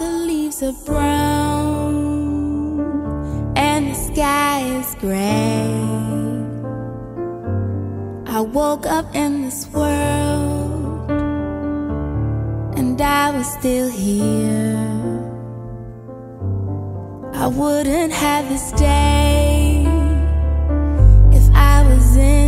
the leaves are brown and the sky is gray. I woke up in this world and I was still here. I wouldn't have this day if I was in.